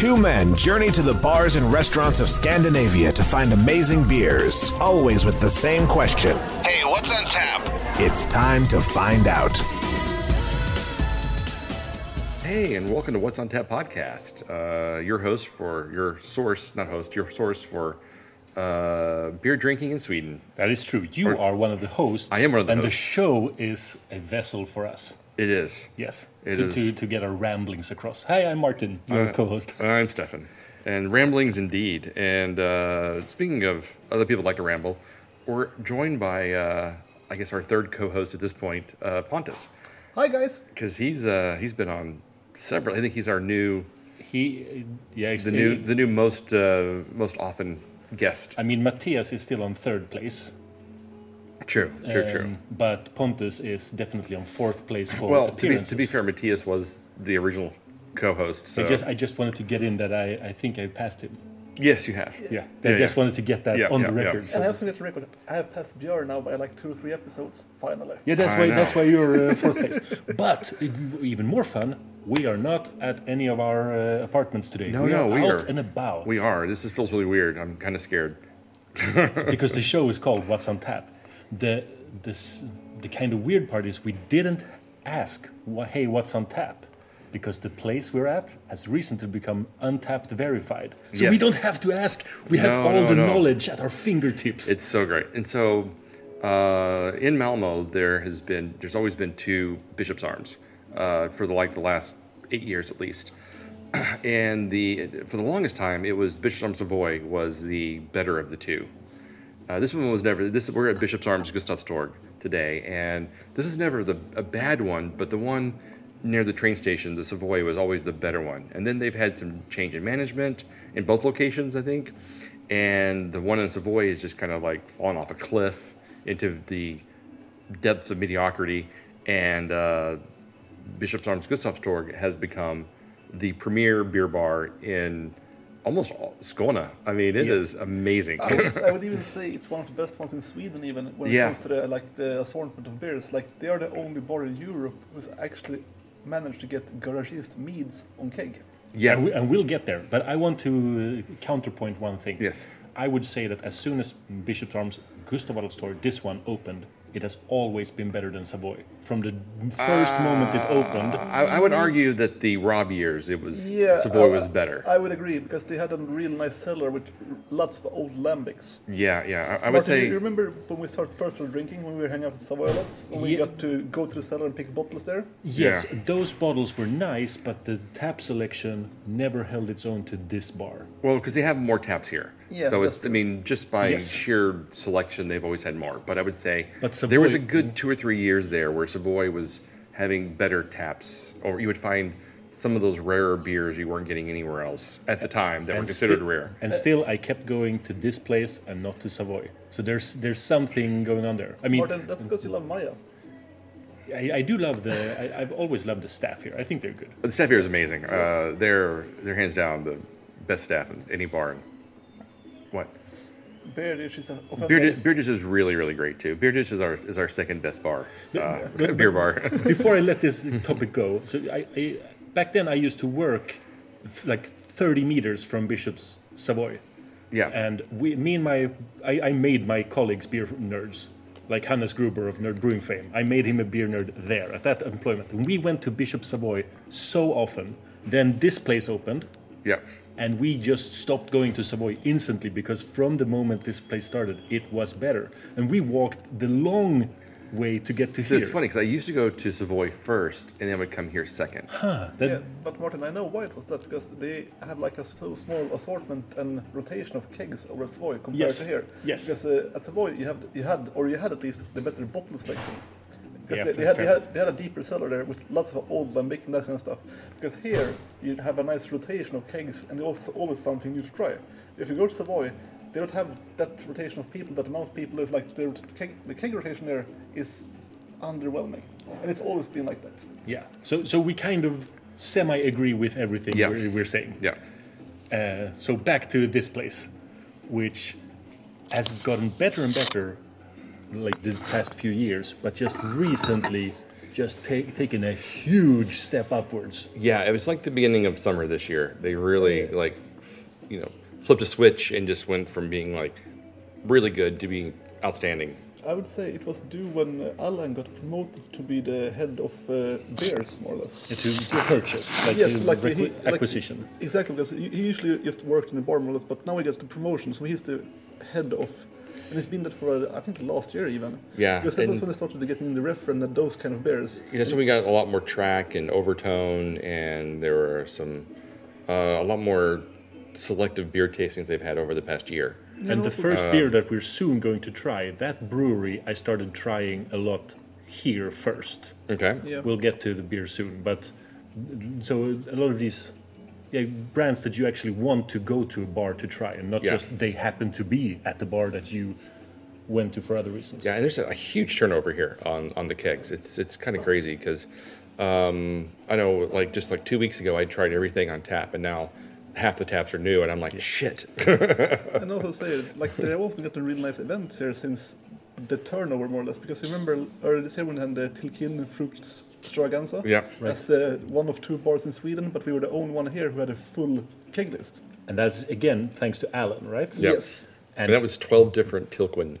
Two men journey to the bars and restaurants of Scandinavia to find amazing beers, always with the same question. Hey, what's on tap? It's time to find out. Hey, and welcome to What's on Tap podcast. Uh, your host for your source, not host, your source for uh, beer drinking in Sweden. That is true. You Or- are one of the hosts. I am one of the and hosts. the show is a vessel for us. It is. Yes. It to, is. To, to get our ramblings across. Hi, I'm Martin, your Uh, co-host. I'm Stefan. And ramblings indeed. And uh, speaking of other people like to ramble, we're joined by, uh, I guess, our third co-host at this point, uh, Pontus, Hi guys. because he's uh, he's been on several. I think he's our new He, yeah, the new the new most uh, most often guest. I mean, Matthias is still on third place. True, true, true. um, But Pontus is definitely on fourth place for Well, to be, appearances. to be fair, Matthias was the original co-host. So I just, I just wanted to get in that I, I think I passed him. yes, you have. Yeah, Yeah, I just yeah. wanted to get that Yeah, on yeah, the record. so- And I also get the record. I have passed Björn now by like two or three episodes. Finally. Yeah, that's I why know. that's why you're uh, fourth place. But even more fun, we are not at any of our uh, apartments today. No, we no, are we out are. and about. We are. This is, feels really weird. I'm kind of scared. because the show is called What's on Tap. The this the kind of weird part is we didn't ask, hey, what's on tap? Because the place we're at has recently become Untappd verified. So we don't have to ask. We have all no, the no. knowledge at our fingertips. It's so great. And so uh, in Malmo, there has been there's always been two Bishop's Arms uh, for the like the last eight years at least. And the for the longest time, it was Bishop's Arms Savoy was the better of the two. Uh, this one was never. This we're at Bishop's Arms Gustavstorg today, and this is never the a bad one, but the one near the train station, the Savoy, was always the better one. And then they've had some change in management in both locations, I think. And the one in Savoy is just kind of like fallen off a cliff into the depths of mediocrity. And uh, Bishop's Arms Gustavstorg has become the premier beer bar in almost all, Skåne. I mean, it is Yeah. amazing. I would, I would even say it's one of the best ones in Sweden, even when Yeah. it comes to the like the assortment of beers. Like they are the only bar in Europe who's actually managed to get garagist meads on keg. yeah, and, we, and we'll get there. But I want to uh, counterpoint one thing. Yes. I would say that as soon as Bishop's Arms Gustav Adolfs torg, this one opened, it has always been better than Savoy. From the first moment it opened, uh, I, I would argue that the Rob years, it was Yeah, Savoy I- was better. I would agree because they had a real nice cellar with lots of old lambics. yeah, yeah. I, I would Martin, say you remember when we started personal drinking when we were hanging out at Savoy a lot? When we Yeah. got to go to the cellar and pick bottles there? yes, Yeah. those bottles were nice, but the tap selection never held its own to this bar. well because they have more taps here. Yeah, so that's it's. I mean, just by Yes. sheer selection, they've always had more. But I would say But there was a good two or three years there where Savoy was having better taps, or you would find some of those rarer beers you weren't getting anywhere else at the time that were considered sti- rare. And still, I kept going to this place and not to Savoy. So there's there's something going on there. I mean, Martin, that's because you love Maya. I, I do love the. I, I've always loved the staff here. I think they're good. The staff here is amazing. Uh, they're they're hands down the best staff in any bar. In, what? Beer dish is a of a Beer, very- Di- Beer Dish is really, really great too. Beer Dish is our is our second best bar, uh, but- beer bar. Before I let this topic go, so I, I back then I used to work f- like 30 meters from Bishop's Savoy. yeah, and we, me and my, I, I made my colleagues beer nerds, like Hannes Gruber of Nerd Brewing fame. I made him a beer nerd there at that employment. And we went to Bishop Savoy so often. Then this place opened, yeah. And we just stopped going to Savoy instantly because from the moment this place started, it was better. And we walked the long way to get to So here. it's funny because I used to go to Savoy first, and then I would come here second. That- Yeah, but Martin, I know why it was that because they have like a so small assortment and rotation of kegs over at Savoy compared Yes, to here. yes. Because uh, at Savoy you have you had or you had at least the better bottle selection. Because Yeah, they, they, had, they, had, they had a deeper cellar there with lots of old lambic and that kind of stuff. Because here you have a nice rotation of kegs and also always something new to try. If you go to Savoy, they don't have that rotation of people. That amount of people is like the keg, the keg rotation there is underwhelming, and it's always been like that. yeah. So, so we kind of semi agree with everything Yeah. we're, we're saying. Yeah, Uh, so back to this place, which has gotten better and better, like the past few years, but just recently just take, taken a huge step upwards. Yeah, it was like the beginning of summer this year. They really like, you know, flipped a switch and just went from being like really good to being outstanding. I would say it was due when uh, Alan got promoted to be the head of uh, bears, more or less. To, purchase, like, Yes, like he, like- acquisition. exactly, because he usually just worked in the bar, more or less, but now he gets the promotion, so he's the head of. And it's been that for, uh, I think, last year even. Yeah, Because that was when they started getting in the reference and those kind of bears. Yeah, so we got a lot more track and overtone, and there were some uh, a lot more selective beer tastings they've had over the past year. And the first Uh, beer that we're soon going to try, that brewery, I started trying a lot here first. Okay. Yeah. We'll get to the beer soon, but so a lot of these yeah, brands that you actually want to go to a bar to try, and not Yeah. just they happen to be at the bar that you went to for other reasons. Yeah, and there's a, a huge turnover here on, on the kegs. It's it's kind of crazy because um, I know like just like two weeks ago I tried everything on tap, and now half the taps are new, and I'm like shit. And also say, like, they also got a really nice events here since the turnover, more or less. Because you remember earlier this year when we had the Tilquin Fruits Stravaganza? yeah. right. That's the one of two bars in Sweden, but we were the only one here who had a full keg list. And that's again thanks to Alan, right? Yep. Yes. And, And that was 12 different Tilquin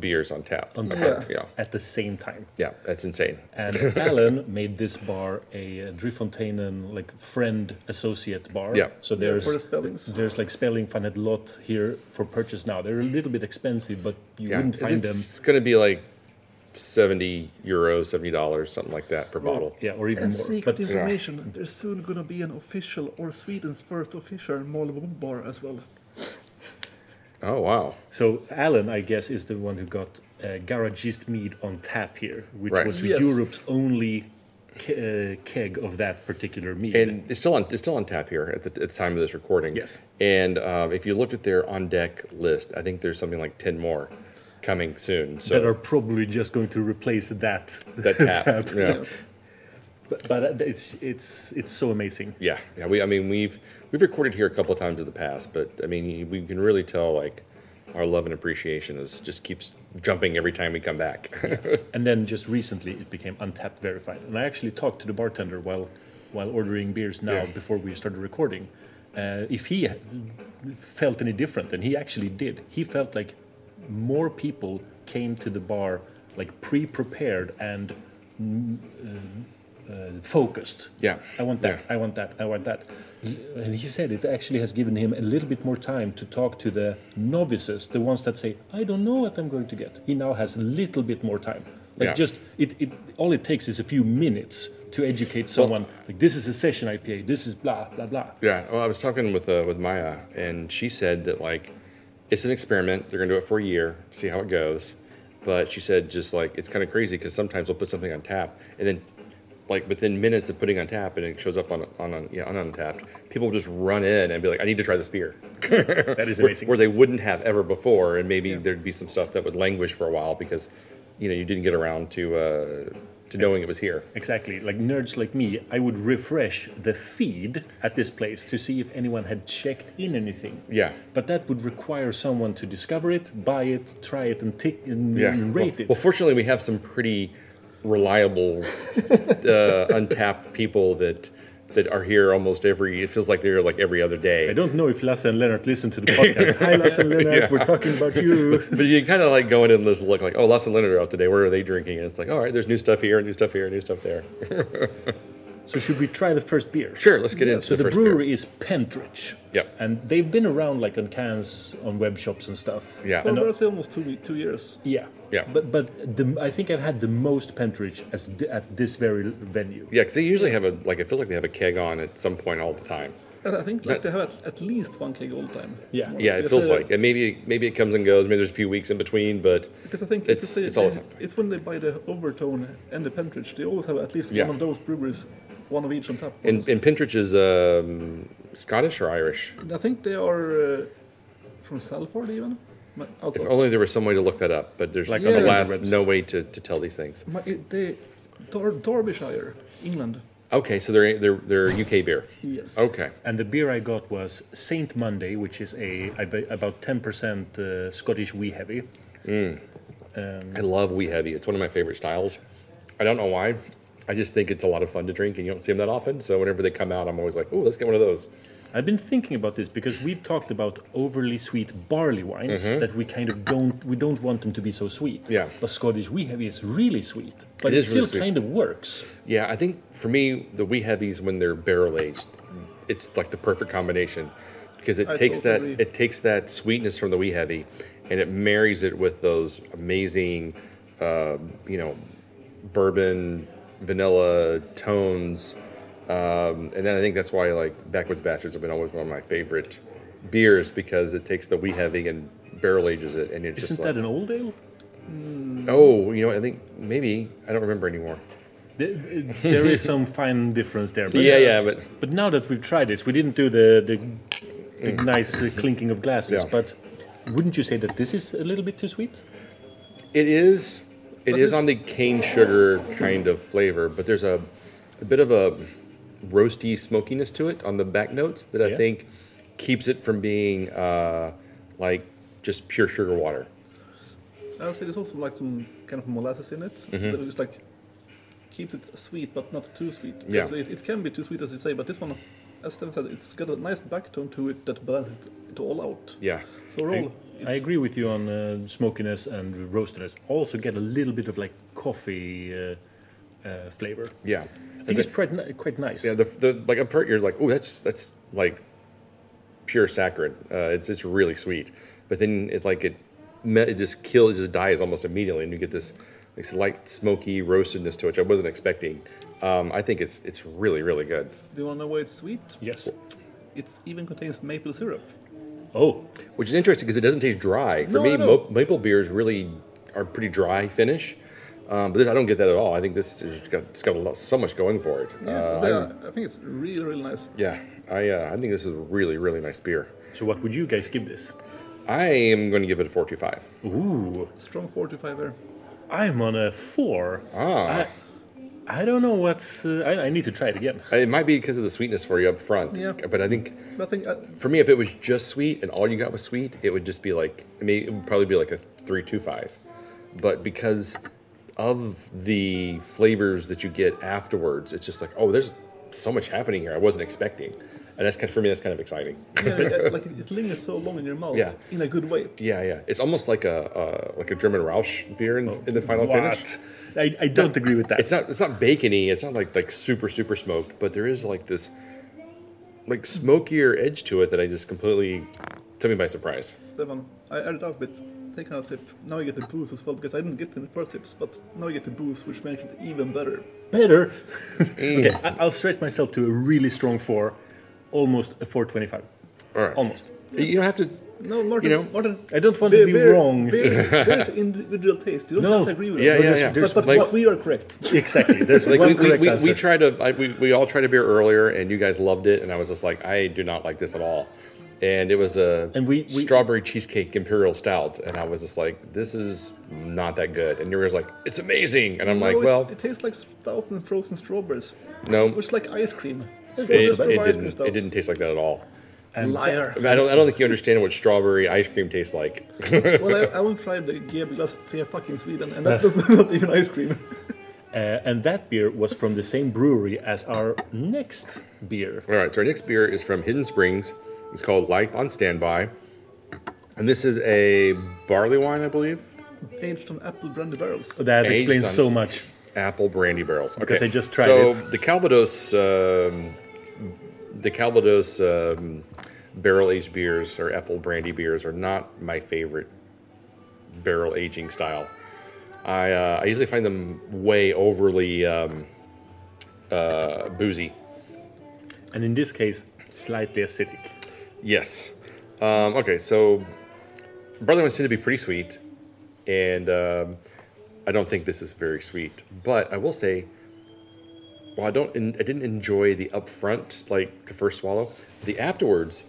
beers on tap. On tap. think, Yeah. at the same time. Yeah, that's insane. And Alan made this bar a Drie Fonteinen like friend associate bar. Yeah. So Yeah, there's for the spellings. there's like spelling fun a lot here for purchase now. They're a little bit expensive, but you Yeah, wouldn't find them. it's going to be like 70 euros, $70, something like that per bottle. Yeah, or even And more. secret But information, there's soon gonna be an official, or Sweden's first official Malvo bar as well. Oh, wow. so Alan, I guess, is the one who got uh, Garagist mead on tap here, which Right. was Yes. Europe's only ke- uh, keg of that particular mead. And it's still on it's still on tap here at the, at the time of this recording. Yes. And um, if you look at their on deck list, I think there's something like 10 more coming soon. So that are probably just going to replace that. that tap. Yeah. But, but uh, it's it's it's so amazing. Yeah, yeah. We, I mean, we've we've recorded here a couple of times in the past, but I mean, we can really tell like our love and appreciation is just keeps jumping every time we come back. And then just recently, it became Untappd verified. And I actually talked to the bartender while while ordering beers now Yeah. before we started recording, uh, if he felt any different, and he actually did. He felt like more people came to the bar like pre-prepared and uh, focused. Yeah. I want that. Yeah. I want that. I want that. And he said it actually has given him a little bit more time to talk to the novices, the ones that say, "I don't know what I'm going to get." He now has a little bit more time. Like Yeah. just it, it all it takes is a few minutes to educate someone. like this is a session IPA. This is blah blah blah. yeah. Well, I was talking with uh, with Maya, and she said that like it's an experiment. They're gonna do it for a year, see how it goes. But she said just like it's kind of crazy because sometimes we'll put something on tap, and then like within minutes of putting on tap, and it shows up on on, on yeah on Untappd, people just run in and be like, "I need to try this beer." That is amazing. where they wouldn't have ever before, and maybe there'd be some stuff that would languish for a while because, you know, you didn't get around to uh, to knowing it was here. Exactly. Like nerds like me, I would refresh the feed at this place to see if anyone had checked in anything. Yeah. But that would require someone to discover it, buy it, try it, and tick and, Yeah. and well, rate it. well, fortunately, we have some pretty reliable, uh, Untappd people that that are here almost every. It feels like they're like every other day. I don't know if Lasse and Leonard listen to the podcast. Hi, Lasse and Leonard. Yeah. We're talking about you. But you kind of like go in and just look like, oh, Les and Leonard are out today. Where are they drinking? And it's like, all right, there's new stuff here, new stuff here, new stuff there. So should we try the first beer? Sure, let's get into So the, the first beer. brewery is Pentrich. Yep. And they've been around like on cans on web shops and stuff. Yeah. For And, uh, about say almost two two years. yeah. Yeah. But but the, I think I've had the most Pentrich as d- at this very venue. Yeah, because they usually have a like. It feels like they have a keg on at some point all the time. I I think like they have at, at least one keg all the time. Yeah. Yeah, it feels like, and maybe maybe it comes and goes. Maybe there's a few weeks in between, but Because I think It's- it's, it's, it's all the time. it's when they buy the Overtone and the Pentrich, they always have at least Yeah. one of those breweries, one of each on top. and and Pentrich is um, Scottish or Irish. I think they are uh, from Salford even. My, If only there was some way to look that up, but there's Like on the alas interwebs. no way to, to tell these things. My, they, Dar- Derbyshire, England. Okay, so they're they're they're UK beer. Yes. Okay. And the beer I got was Saint Monday, which is a I bet about 10% uh, Scottish wee heavy. I love wee heavy. It's one of my favorite styles. I don't know why. I just think it's a lot of fun to drink, and you don't see them that often. So whenever they come out, I'm always like, "Oh, let's get one of those." I've been thinking about this because we've talked about overly sweet barley wines that we kind of don't we don't want them to be so sweet. Mm-hmm. Yeah. But Scottish Wee Heavy is really sweet, but It it, is still really kind of works. Yeah, I think for me, the wee heavies when they're barrel aged, it's like the perfect combination because it I takes totally that it takes that sweetness from the wee heavy, and it marries it with those amazing, uh, you know, bourbon, vanilla tones, um, and then I think that's why like Backwoods Bastards have been always one of my favorite beers because it takes the wee heavy and barrel ages it, and it's Isn't just that like, an old ale? oh, you know, I think maybe I don't remember anymore. Th- th- There is some fine difference there. But Yeah, yeah, but But now that we've tried this, we didn't do the the, the nice uh, clinking of glasses. Yeah. But wouldn't you say that this is a little bit too sweet? It is. It But is on the cane sugar kind of flavor, but there's a, a bit of a roasty smokiness to it on the back notes that I Yeah. think keeps it from being uh, like just pure sugar water. I'll say there's also like some kind of molasses in it. Mm-hmm. That is like keeps it sweet but not too sweet. Because Yeah. it, it can be too sweet as you say, but this one, as Stefan said, it's got a nice back tone to it that balances it all out. Yeah. So I, overall, I agree with you on uh, smokiness and roastedness. Also get a little bit of like coffee uh, uh, flavor. Yeah. I think it's quite ni- quite nice. Yeah. The, the like up front, you're like, oh, that's that's like pure saccharine. Uh, it's it's really sweet, but then it like it me- it just kills, it just dies almost immediately, and you get this like slight smoky roastedness to it, which I wasn't expecting. Um, I think it's it's really really good. do you want to know why it's sweet? yes. It even contains maple syrup. Oh, Which is interesting because it doesn't taste dry. For No, me, mo- maple beers really are pretty dry finish. Um, but this, I don't get that at all. I think this has got, it's got a lot, so much going for it. Yeah, Uh, they I'm- are- I think it's really, really nice. yeah, I, uh, I think this is a really, really nice beer. so what would you guys give this? I am going to give it a 425. Ooh, Strong 45 there. I'm on a four. Ah. I, I don't know what's. Uh, I, I need to try it again. It might be because of the sweetness for you up front. Yeah. But I think nothing. Uh, for me, if it was just sweet and all you got was sweet, it would just be like, I mean, it would probably be like a 325. But because of the flavors that you get afterwards, it's just like, oh, there's so much happening here I wasn't expecting. And that's kind of, for me, that's kind of exciting. yeah, like, like it lingers so long in your mouth Yeah. in a good way. Yeah, yeah. It's almost like a uh, like a German Rauch beer in, in the final finish. What? I, I don't agree with that. It's not it's not bacony. It's not like like super super smoked, but there is like this like smokier edge to it that I just completely took me by surprise. Stefan, I added up a bit. Take another sip. Now I get the booze as well because I didn't get the first sips, but now I get the booze, which makes it even better. better. Mm. okay, I, I'll stretch myself to a really strong four, almost a 425. All right. Almost. You don't have to. No, Martin. You know, Martin. I don't want to be wrong. Beer is, beer is individual taste. You don't No. have to agree with Yeah, us. yeah, There's- yeah. But, but like- what we are correct. Exactly. There's Like one we, we, correct we, answer. we tried a I, we, we all tried a beer earlier and you guys loved it and I was just like I do not like this at all and it was a And we- we- strawberry cheesecake imperial stout and I was just like this is not that good and you were like it's amazing and I'm like No, it- well it, tastes like stout and frozen strawberries, no which is like ice cream. It, So it throw ice cream didn't it didn't taste like that at all And Liar. I, don't I don't think you understand what strawberry ice cream tastes like well, I, I only tried the GB glass Trepack in Sweden, and that's, that's not even ice cream. Uh, and that beer was from the same brewery as our next beer. All right, so our next beer is from Hidden Springs. It's called Life on Standby. And this is a barley wine, I believe. Aged on apple brandy barrels. That Aged explains so much. Apple brandy barrels. Okay. Because I just tried so it. the Calvados, um, the Calvados um, barrel aged beers or apple brandy beers are not my favorite barrel aging style. I uh, I usually find them way overly um, uh, boozy. And in this case, slightly acidic. Yes. Um, okay, so barley wines tend to be pretty sweet, and um, I don't think this is very sweet. But I will say, while I don't, I didn't enjoy the upfront, like the first swallow, the afterwards,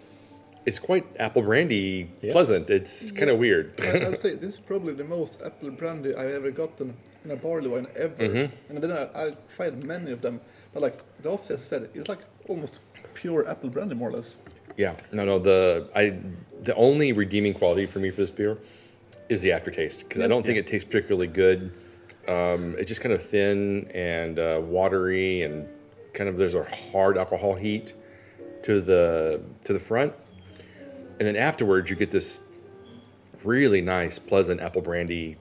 it's quite apple brandy Yeah. pleasant. It's kind of weird. I, I would say this is probably the most apple brandy I've ever gotten in a barley wine ever. Mm-hmm. And then I, I tried many of them, but like the officer said, it's like almost pure apple brandy, more or less. Yeah, no, no. The I the only redeeming quality for me for this beer is the aftertaste because I don't think it tastes particularly good Um, it's just kind of thin and uh, watery, and kind of there's a hard alcohol heat to the to the front, and then afterwards you get this really nice, pleasant apple brandy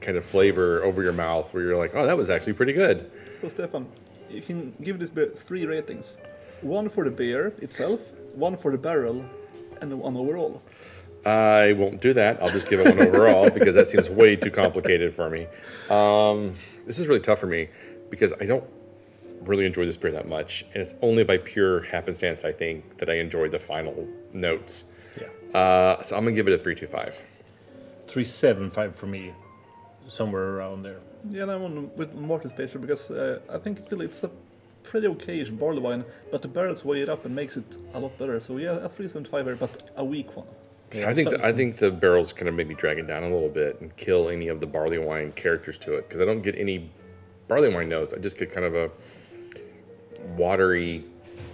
kind of flavor over your mouth, where you're like, oh, that was actually pretty good. So Stefan, you can give this beer three ratings. One for the beer itself, one for the barrel, and one overall. I won't do that. I'll just give it one overall because that seems way too complicated for me. Um, this is really tough for me because I don't really enjoy this beer that much, and it's only by pure happenstance I think that I enjoy the final notes. Yeah. Uh, so I'm gonna give it a three two five. Three seven five for me, somewhere around there. Yeah, and I'm on with Martin's page here because uh, I think still it's a pretty okayish barley wine, but the barrels weigh it up and makes it a lot better. So yeah, a 375 here, but a weak one. I think the, I think the barrels kind of maybe drag it down a little bit and kill any of the barley wine characters to it because I don't get any barley wine notes. I just get kind of a watery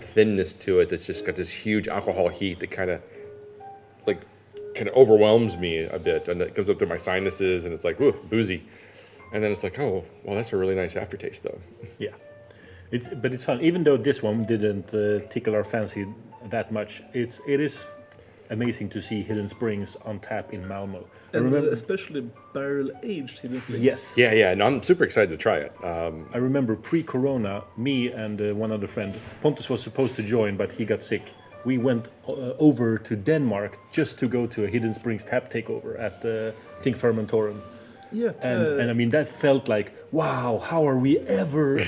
thinness to it that's just got this huge alcohol heat that kind of like kind of overwhelms me a bit and it comes up through my sinuses and it's like whoo boozy and then it's like oh well that's a really nice aftertaste though Yeah, it, but it's fun. Even though this one didn't uh, tickle our fancy that much, it's it is amazing to see Hidden Springs on tap in Malmo. I remember, especially barrel aged hidden springs. yes, yeah yeah and I'm super excited to try it um, I remember pre-corona, me and uh, one other friend, Pontus was supposed to join, but he got sick. We went uh, over to Denmark just to go to a Hidden Springs tap takeover at uh, I think Fermentoren. Yeah, And, uh, and I mean that felt like wow how are we ever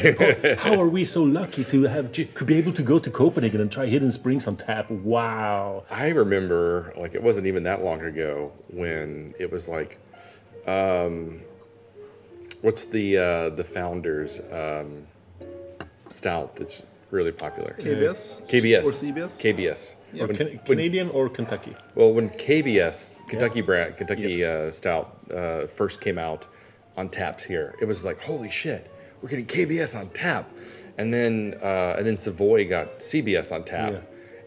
how are we so lucky to have to be able to go to Copenhagen and try Hidden Springs on tap wow I remember, like, it wasn't even that long ago when it was like, um, what's the uh, the founders um, stout that's really popular? KBS KBS or CBS. KBS. Yeah. When- Can, when- Canadian or Kentucky well, when KBS Kentucky brand Kentucky uh, stout uh, first came out on taps here, it was like, holy shit, we're getting KBS on tap, and then uh, and then Savoy got CBS on tap, Yeah.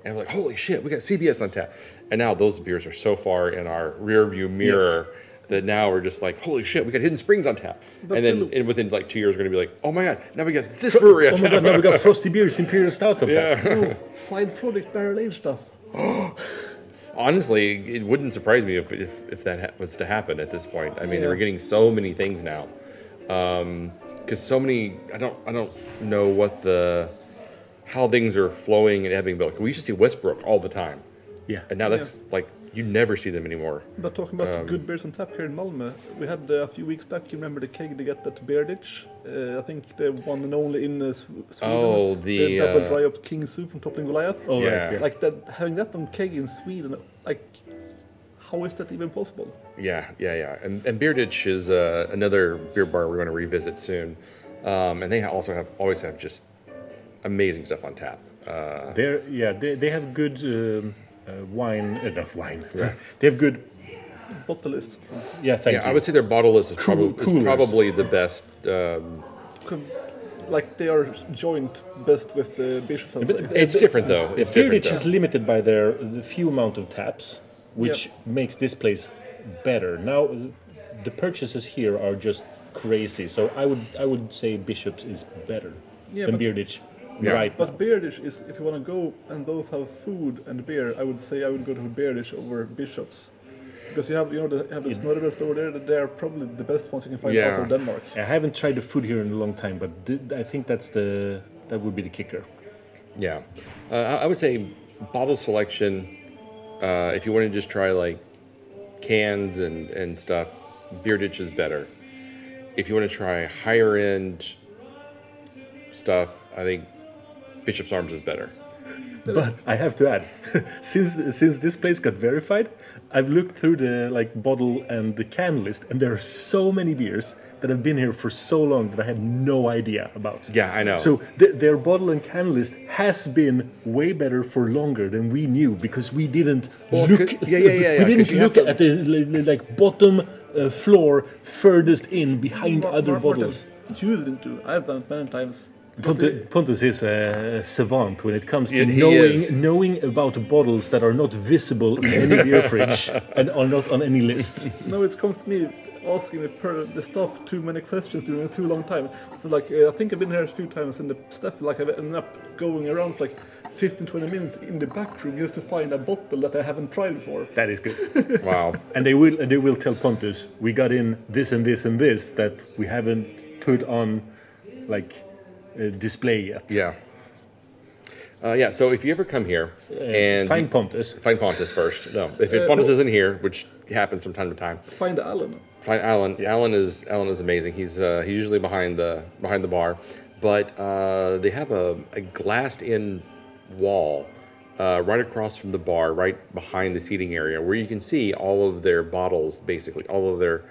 and we're like, holy shit, we got CBS on tap, and now those beers are so far in our rear view mirror. That now we're just like, holy shit, we got Hidden Springs on tap, But and then and within like two years, we're gonna be like, oh my god, now we got this brewery on oh my tap. god now we got Frosty Beers Imperial Stouts on tap yeah. Side project barrel aged stuff. Honestly, it wouldn't surprise me if, if, if that ha- was to happen at this point. I mean, Yeah. we're getting so many things now, um, because so many. I don't I don't know what the how things are flowing and having built. We used to see Westbrook all the time, yeah and now that's like you never see them anymore. But talking about Um, good beers on tap here in Malmö, we had uh, a few weeks back. You remember the keg they got at Bearditch? Uh, I think the one and only in uh, Sweden. Oh, the, double uh, dry up King Sue from Toppling Goliath. oh Yeah. right yeah Like that, having that on keg in Sweden, like how is that even possible? Yeah, yeah, yeah. And, and Bearditch is uh, another beer bar we're going to revisit soon, um, and they also have always have just amazing stuff on tap. Uh, They're yeah, they, they have good um, wine, enough wine. they have good. Bottle is Yeah, thank yeah, you. I would say their bottle list is, Cool- probably is probably the best. Um, like they are joint best with uh, Bishops. I'd say. it's different though. It's different. Bearditch is limited by their the few amount of taps, which makes this place better. Now, the purchases here are just crazy. So I would I would say Bishops is better Yeah, than but- Bearditch. Yeah. Right. But Bearditch is, if you want to go and both have food and beer, I would say I would go to Bearditch over Bishops. Because you have, you know, the, you have the Smørrebrød over there. that They're probably the best ones you can find Yeah. outside Denmark. I haven't tried the food here in a long time, but th- I think that's the that would be the kicker. Yeah, uh, I I would say bottle selection. Uh, if you want to just try like cans and and stuff, Bearditch is better. If you want to try higher end stuff, I think Bishop's Arms is better. But I have to add, since since this place got verified, I've looked through the like bottle and the can list, and there are so many beers that have been here for so long that I had no idea about. Yeah, I know. So th- their bottle and can list has been way better for longer than we knew because we didn't Well, look. could- yeah, yeah, yeah, yeah, we didn't 'cause you have look to- at the li- li- like bottom uh, floor furthest in behind Mar- other Mar- Martin, bottles. You didn't do. I've done it many times. Because Pontus, Pontus is a savant when it comes to Yeah, knowing is. knowing about bottles that are not visible in any beer fridge and are not on any list. No, it comes to me asking me per the staff too many questions during a too long time. So like uh, I think I've been here a few times and the staff like I've ended up going around for like 15 20 minutes in the back room just to find a bottle that I haven't tried before. That is good. Wow. and they will and they will tell Pontus we got in this and this and this that we haven't put on like display yet. Yeah. Uh, yeah. So if you ever come here and Find Pontus. find Pontus first. No, if it, Pontus isn't here, which happens from time to time, Find Alan. find Alan. Alan is Alan is amazing. He's uh, he's usually behind the behind the bar, but uh, they have a, a glassed-in wall uh, right across from the bar, right behind the seating area, where you can see all of their bottles, basically all of their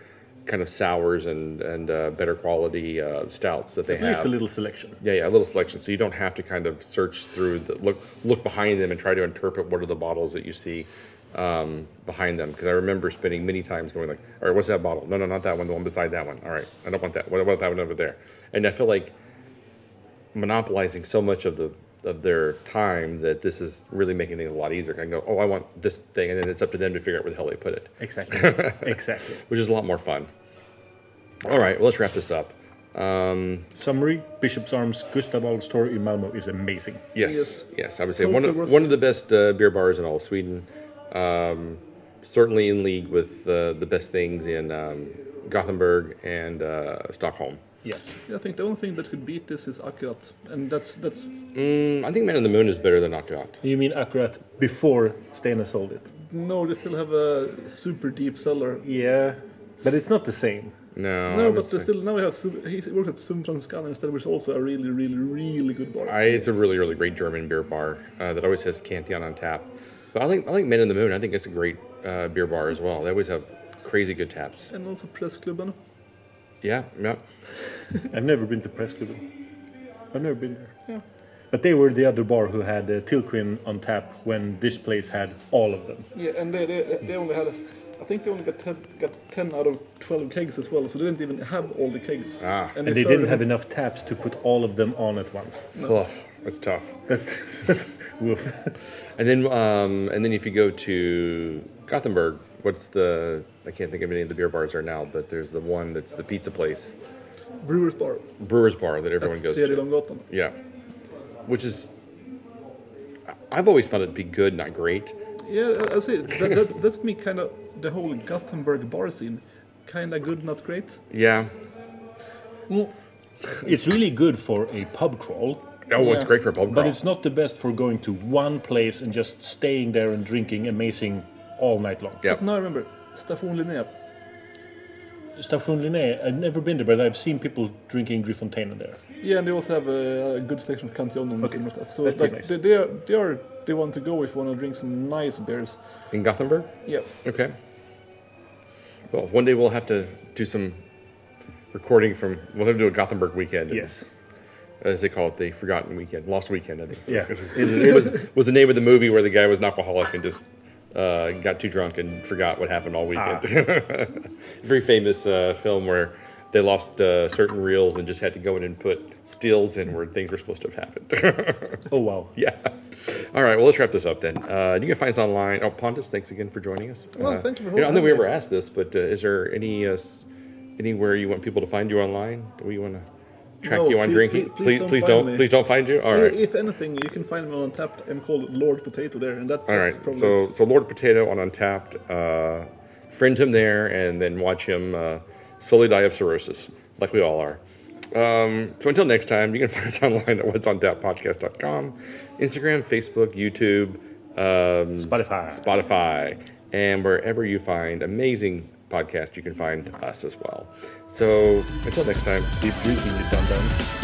kind of sours and and uh, better quality uh, stouts that they have. At least a little selection. Yeah, yeah, a little selection, so you don't have to kind of search through the look look behind them and try to interpret what are the bottles that you see um, behind them. Because I remember spending many times going like, "All right, what's that bottle? No, no, not that one. The one beside that one. All right, I don't want that. What about that one over there?" And I feel like monopolizing so much of the of their time that this is really making things a lot easier. I can go, "Oh, I want this thing," and then it's up to them to figure out where the hell they put it, Exactly. exactly. which is a lot more fun. All right, well, let's wrap this up. Summary: Bishop's Arms Gustav Adolfs torg in Malmo is amazing. Yes, Yes. yes, I would say one of, one of the best uh, beer bars in all of Sweden. Um, certainly in league with uh, the best things in um, Gothenburg and uh, Stockholm. Yes. Yeah, I think the only thing that could beat this is Akkurat, and that's that's Mm, I think Man in the Moon is better than Akkurat. You mean accurate before Stena sold it? no. They still have a super deep cellar. Yeah, but it's not the same. No, No, would but still now we have he works at Sumtranskan instead, which is also a really, really, really good bar. I, it's a really, really great German beer bar uh, that always has Cantillon on tap. But I think I think Men in the Moon. I think it's a great uh, beer bar as well. They always have crazy good taps. and also Pressklubben. Yeah, yeah. I've never been to Pressklubben. I've never been there. Yeah. But they were the other bar who had uh, Tilquin on tap when this place had all of them. Yeah, and they, they, they only had, I think they only got 10, got 10 out of 12 kegs as well, so they didn't even have all the kegs. Ah. And they served didn't have enough taps to put all of them on at once. Oof, that's tough. That's, that's woof. And then, um, and then if you go to Gothenburg, what's the? I can't think of any of the beer bars are now, but there's the one that's the pizza place, Brewers Bar. Brewers Bar that everyone At goes Tredje to. Långgatan. Yeah, which is. I've always found it to be good, not great. Yeah, I I say that, that, that's me kind of the whole Gothenburg bar scene. Kind of good, not great. Yeah. Well, It's really good for a pub crawl, Oh, it's great for a pub but it's not the best for going to one place and just staying there and drinking amazing all night long. Yeah. But now I remember, Station Linné. Station Linné, I've never been there, but I've seen people drinking Drie Fonteinen there. Yeah, and they also have a, a good selection of Cantillon and Okay. similar stuff. So That's like, nice. they, they, are, they are the one to go if you want to drink some nice beers. In Gothenburg. Yeah. Okay. Well, one day we'll have to do some recording from. We'll have to do a Gothenburg weekend. Yes. Uh, as they call it, the forgotten weekend, lost weekend, I think. Yeah. it was, it was was the name of the movie where the guy was an alcoholic and just uh, got too drunk and forgot what happened all weekend. Very famous uh, film where they lost uh, certain reels and just had to go in and put steels in where things were supposed to have happened. Oh, wow. yeah. All right. Well, let's wrap this up then. Uh, you can find us online. Oh, Pontus, thanks again for joining us. Well, Uh, thank you for I don't think we ever asked this, but uh, is there any uh, anywhere you want people to find you online? Do we want to track No, you on please- drinking? please- please please don't don't. find. Please don't find you. All right. If anything, you can find me on Tapped. I'm called Lord Potato there, and that, All that's right. probably So it. so Lord Potato on Untappd. Uh, friend him there, and then watch him uh, slowly die of cirrhosis, like we all are. Um, so until next time, you can find us online at what'sontappodcast.com, Instagram, Facebook, YouTube, um, Spotify. Spotify, and wherever you find amazing podcasts, you can find us as well. So until next time, Keep drinking, you dum-dums.